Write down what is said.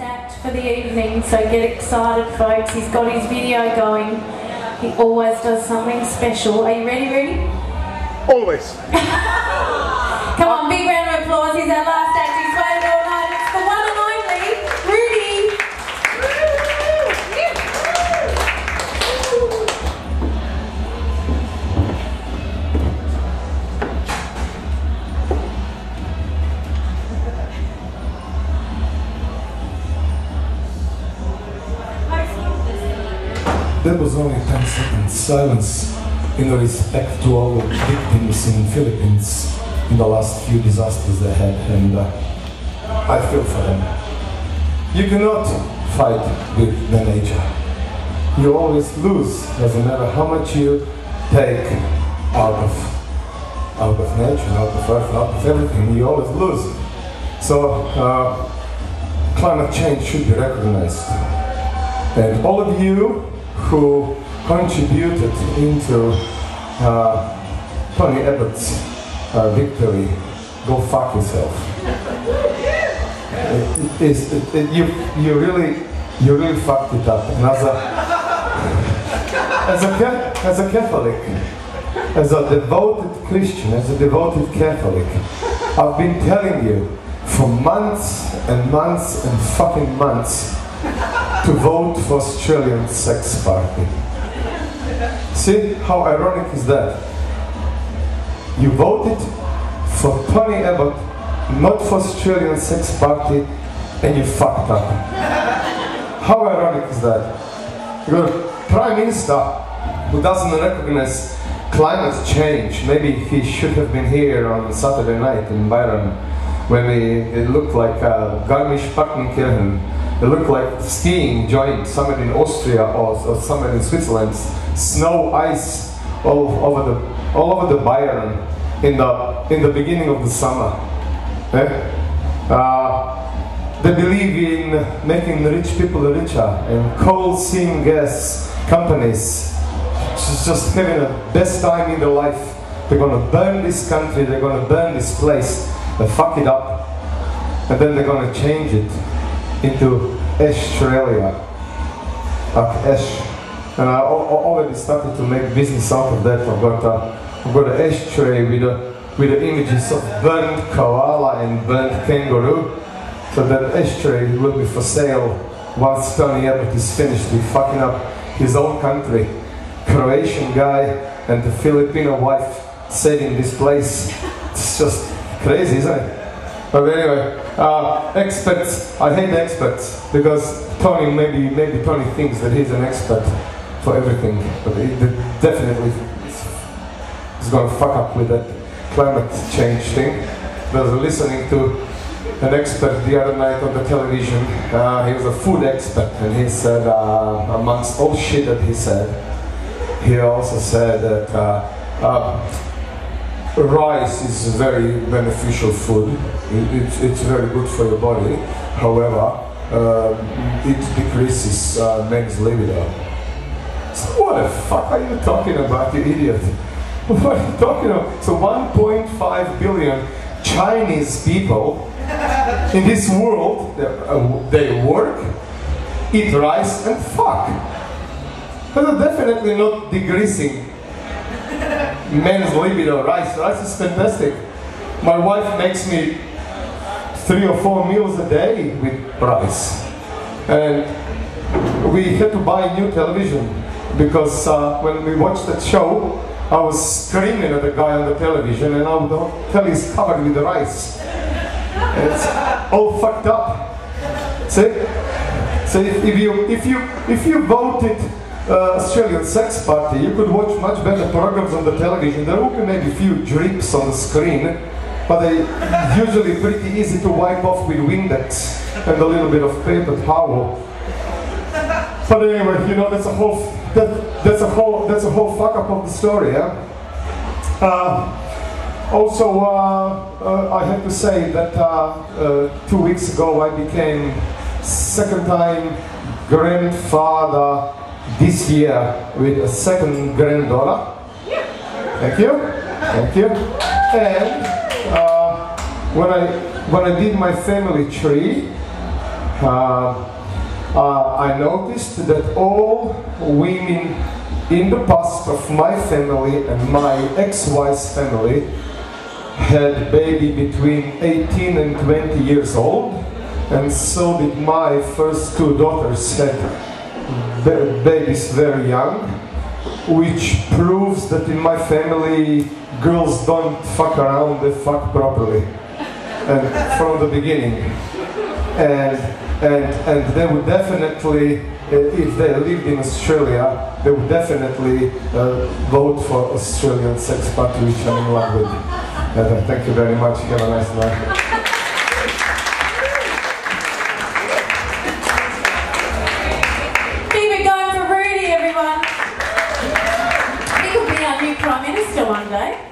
act for the evening, so get excited, folks. He's got his video going. He always does something special. Are you ready, Rudy? Always. Come on, big round of applause. He's our There was only 10 seconds silence in respect to all victims in Philippines in the last few disasters they had and uh, I feel for them. You cannot fight with the nature. You always lose, doesn't matter how much you take out of out of nature, out of earth, out of everything, you always lose. So uh, climate change should be recognized. And all of you who contributed into uh, Tony Abbott's uh, victory, go fuck yourself. It- it you, you really, you really fucked it up. And as a, as a, as a Catholic, as a devoted Christian, as a devoted Catholic, I've been telling you for months and months and fucking months to vote for Australian sex party. See how ironic is that? You voted for Tony Abbott, not for Australian sex party, and you fucked up. How ironic is that? Because Prime Minister, who doesn't recognize climate change, maybe he should have been here on Saturday night in Byron when we, it looked like uh, Garmisch-Partenkirchen. It look like skiing joint somewhere in Austria or, or somewhere in Switzerland. Snow, ice all over the all over the Byron in the in the beginning of the summer. Eh? Uh, they believe in making the rich people richer and coal seam gas companies just, just having the best time in their life. They're gonna burn this country, they're gonna burn this place, they fuck it up, and then they're gonna change it into Australia. Like Ash. And I al- al- already started to make business out of that. I've got a, I've got an ashtray with a, with the images of burnt koala and burnt kangaroo. So that ashtray will be for sale once Tony Abbott is finished with fucking up his own country. Croatian guy and the Filipino wife saving this place. It's just crazy, isn't it? But anyway, uh, experts. I hate experts because Tony maybe maybe Tony thinks that he's an expert for everything, but he definitely is, going to fuck up with that climate change thing. I was listening to an expert the other night on the television. Uh, he was a food expert, and he said, uh, amongst all shit that he said, he also said that. Uh, uh, rice is a very beneficial food. It, it's, it's very good for your body. However, uh, it decreases uh, men's libido. So what the fuck are you talking about, you idiot? What are you talking about? So 1.5 billion Chinese people in this world, they, uh, they work, eat rice and fuck. But they're definitely not decreasing men's libido. Rice, rice is fantastic. My wife makes me three or four meals a day with rice, and we had to buy a new television because uh, when we watched that show, I was screaming at the guy on the television, and now the telly is covered with rice. It's all fucked up. See? So if, if you if you if you voted uh, Australian Sex Party, you could watch much better programs on the television. There will be maybe a few drips on the screen, but they usually pretty easy to wipe off with Windex and a little bit of paper towel. But anyway, you know that's a whole that, that's a whole that's a whole fuck up of the story, yeah. Uh, also, uh, uh, I have to say that uh, uh, two weeks ago I became second time grandfather this year with a second granddaughter. Thank you, thank you. And uh, when I when I did my family tree, Uh, uh, I noticed that all women in the past of my family and my ex-wife's family had baby between 18 and 20 years old, and so did my first two daughters had babies very young, which proves that in my family girls don't fuck around, they fuck properly, and from the beginning, and and and they would definitely, uh, if they lived in Australia, they would definitely uh, vote for Australian sex party, which I'm in love with. Uh, thank you very much. Have a nice night. Going